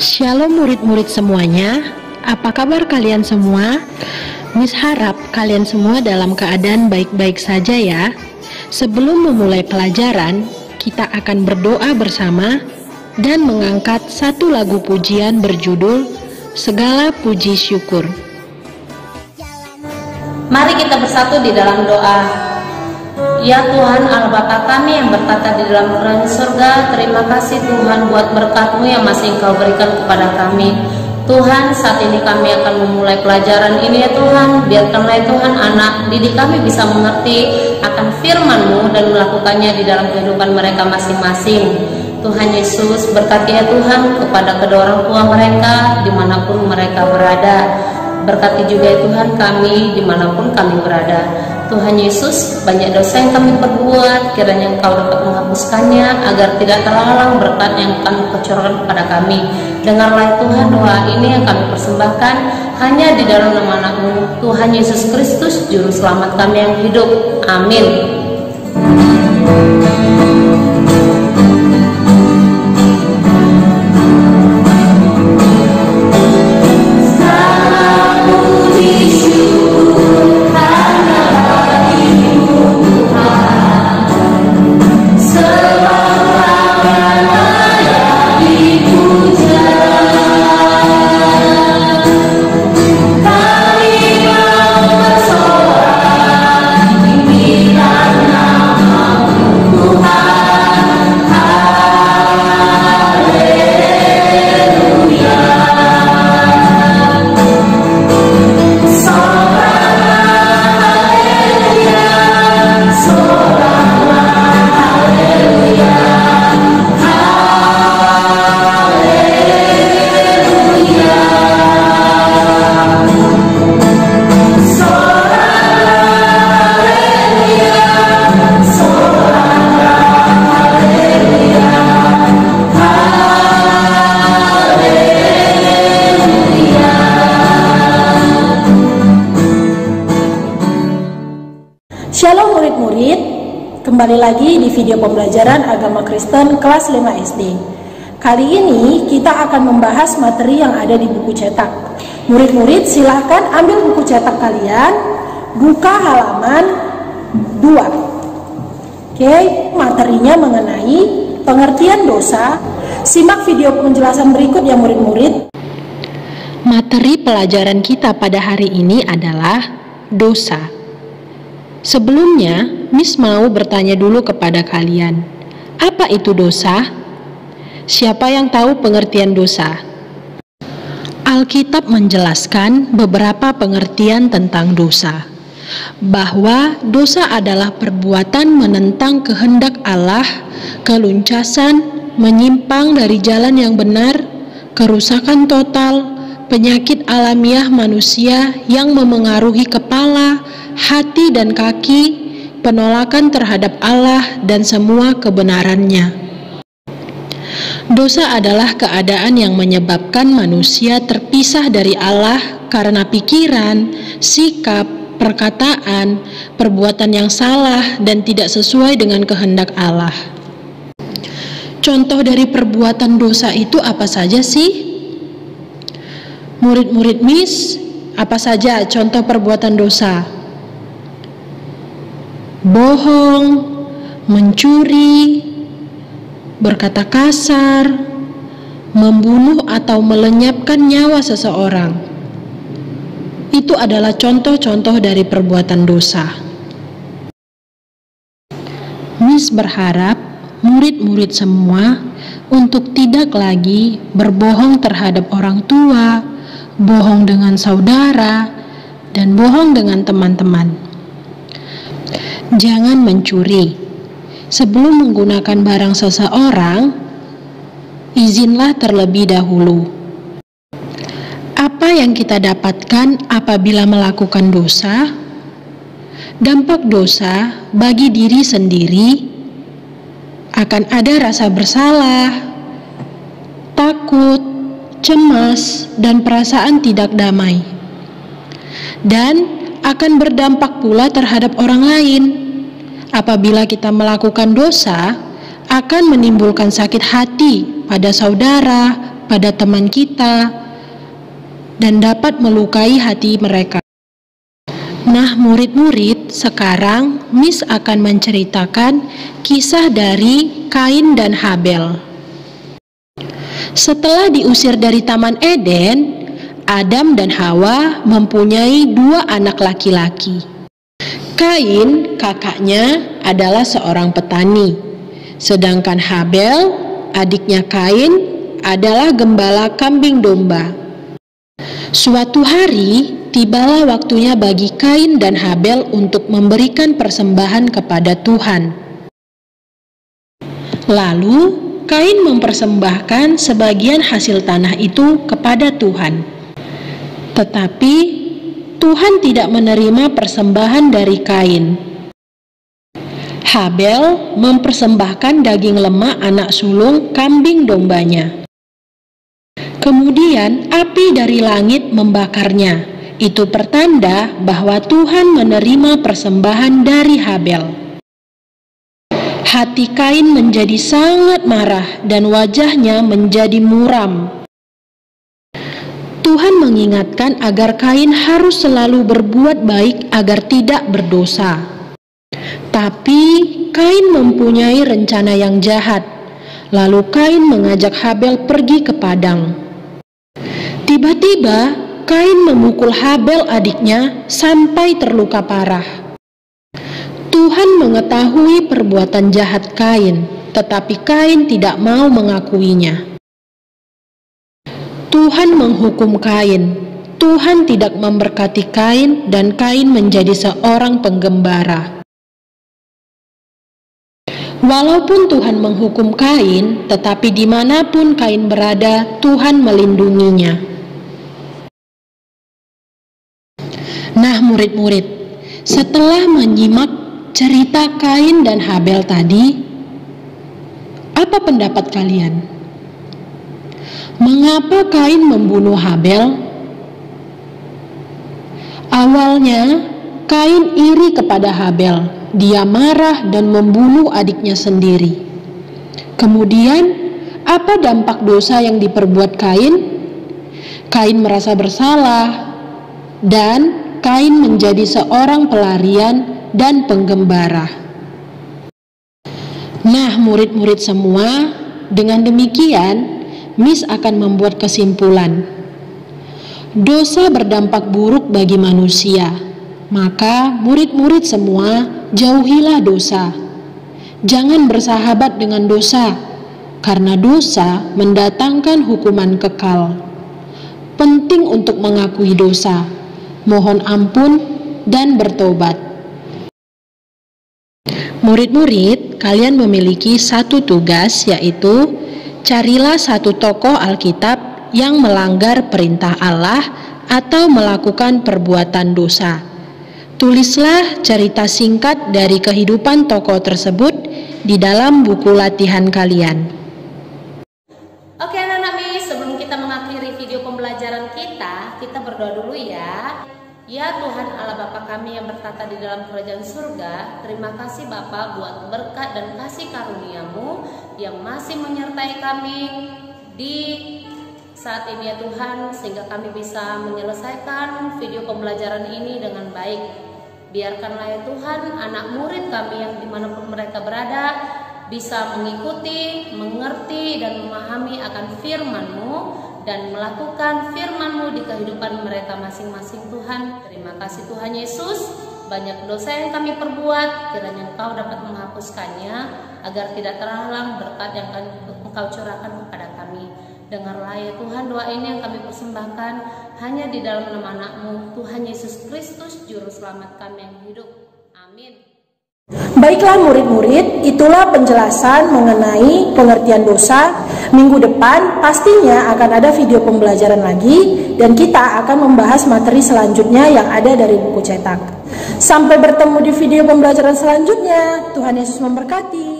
Shalom murid-murid semuanya, apa kabar kalian semua? Miss harap kalian semua dalam keadaan baik-baik saja ya. Sebelum memulai pelajaran, kita akan berdoa bersama dan mengangkat satu lagu pujian berjudul Segala Puji Syukur. Mari kita bersatu di dalam doa. Ya Tuhan Allah kami yang berkata di dalam kerajaan surga, terima kasih Tuhan buat berkat-Mu yang masih Engkau berikan kepada kami. Tuhan, saat ini kami akan memulai pelajaran ini ya Tuhan. Biarkanlah ya Tuhan anak didik kami bisa mengerti akan firman-Mu dan melakukannya di dalam kehidupan mereka masing-masing. Tuhan Yesus berkati ya Tuhan kepada kedua orang tua mereka di mana pun mereka berada. Berkati juga ya Tuhan kami di mana pun kami berada. Tuhan Yesus, banyak dosa yang kami perbuat, kiranya Engkau dapat menghapuskannya agar tidak terhalang berkat yang kami kecurahkan kepada kami. Dengarlah Tuhan doa ini yang kami persembahkan hanya di dalam nama anakmu, Tuhan Yesus Kristus, Juru Selamat kami yang hidup. Amin. Murid-murid, kembali lagi di video pembelajaran agama Kristen kelas 5 SD. Kali ini kita akan membahas materi yang ada di buku cetak. Murid-murid silahkan ambil buku cetak kalian, buka halaman 2. Oke, materinya mengenai pengertian dosa. Simak video penjelasan berikut ya murid-murid. Materi pelajaran kita pada hari ini adalah dosa. Sebelumnya, Miss mau bertanya dulu kepada kalian, apa itu dosa? Siapa yang tahu pengertian dosa? Alkitab menjelaskan beberapa pengertian tentang dosa, bahwa dosa adalah perbuatan menentang kehendak Allah, keluncasan, menyimpang dari jalan yang benar, kerusakan total, penyakit alamiah manusia yang memengaruhi kepala, hati dan kaki, penolakan terhadap Allah dan semua kebenarannya. Dosa adalah keadaan yang menyebabkan manusia terpisah dari Allah karena pikiran, sikap, perkataan, perbuatan yang salah dan tidak sesuai dengan kehendak Allah. Contoh dari perbuatan dosa itu apa saja sih? Murid-murid Miss, apa saja contoh perbuatan dosa? Bohong, mencuri, berkata kasar, membunuh atau melenyapkan nyawa seseorang. Itu adalah contoh-contoh dari perbuatan dosa. Miss berharap murid-murid semua untuk tidak lagi berbohong terhadap orang tua, bohong dengan saudara, dan bohong dengan teman-teman. Jangan mencuri. Sebelum menggunakan barang seseorang, izinlah terlebih dahulu. Apa yang kita dapatkan apabila melakukan dosa? Dampak dosa bagi diri sendiri akan ada rasa bersalah, takut, cemas, dan perasaan tidak damai. Dan akan berdampak pula terhadap orang lain. Apabila kita melakukan dosa, akan menimbulkan sakit hati pada saudara, pada teman kita dan dapat melukai hati mereka. Nah, murid-murid, sekarang Miss akan menceritakan kisah dari Kain dan Habel. Setelah diusir dari Taman Eden, Adam dan Hawa mempunyai dua anak laki-laki. Kain, kakaknya, adalah seorang petani, sedangkan Habel, adiknya Kain, adalah gembala kambing domba. Suatu hari, tibalah waktunya bagi Kain dan Habel untuk memberikan persembahan kepada Tuhan. Lalu, Kain mempersembahkan sebagian hasil tanah itu kepada Tuhan. Tetapi Tuhan tidak menerima persembahan dari Kain. Habel mempersembahkan daging lemak anak sulung kambing dombanya. Kemudian api dari langit membakarnya itu pertanda bahwa Tuhan menerima persembahan dari Habel. Hati Kain menjadi sangat marah dan wajahnya menjadi muram. Tuhan mengingatkan agar Kain harus selalu berbuat baik agar tidak berdosa. Tapi Kain mempunyai rencana yang jahat. Lalu Kain mengajak Habel pergi ke padang. Tiba-tiba Kain memukul Habel adiknya sampai terluka parah. Tuhan mengetahui perbuatan jahat Kain, tetapi Kain tidak mau mengakuinya. Tuhan menghukum Kain. Tuhan tidak memberkati Kain dan Kain menjadi seorang penggembara. Walaupun Tuhan menghukum Kain, tetapi di mana pun Kain berada, Tuhan melindunginya. Nah, murid-murid, setelah menyimak cerita Kain dan Habel tadi, apa pendapat kalian? Mengapa Kain membunuh Habel? Awalnya, Kain iri kepada Habel. Dia marah dan membunuh adiknya sendiri. Kemudian, apa dampak dosa yang diperbuat Kain? Kain merasa bersalah dan Kain menjadi seorang pelarian dan penggembara. Nah, murid-murid semua, dengan demikian Miss akan membuat kesimpulan. Dosa berdampak buruk bagi manusia, maka murid-murid semua jauhilah dosa. Jangan bersahabat dengan dosa, karena dosa mendatangkan hukuman kekal. Penting untuk mengakui dosa mohon ampun, dan bertobat. Murid-murid, kalian memiliki satu tugas, yaitu carilah satu tokoh Alkitab yang melanggar perintah Allah atau melakukan perbuatan dosa. Tulislah cerita singkat dari kehidupan tokoh tersebut di dalam buku latihan kalian. Oke anak-anak sebelum kita mengakhiri video pembelajaran kita, kita berdoa dulu ya. Ya Tuhan Allah Bapa kami yang bertata di dalam kerajaan surga, terima kasih Bapa buat berkat dan kasih karuniamu yang masih menyertai kami di saat ini ya Tuhan sehingga kami bisa menyelesaikan video pembelajaran ini dengan baik. Biarkanlah ya Tuhan anak murid kami yang di mana pun mereka berada bisa mengikuti, mengerti dan memahami akan firman-Mu dan melakukan firman-Mu di kehidupan mereka masing-masing Tuhan. Terima kasih Tuhan Yesus. Banyak dosa yang kami perbuat, kiranya Engkau dapat menghapuskannya agar tidak terhalang berkat yang Engkau curahkan kepada kami. Dengarlah ya Tuhan doa ini yang kami persembahkan hanya di dalam nama anakmu Tuhan Yesus Kristus Juru Selamat kami yang hidup. Amin. Baiklah murid-murid, itulah penjelasan mengenai pengertian dosa. Minggu depan pastinya akan ada video pembelajaran lagi dan kita akan membahas materi selanjutnya yang ada dari buku cetak. Sampai bertemu di video pembelajaran selanjutnya. Tuhan Yesus memberkati.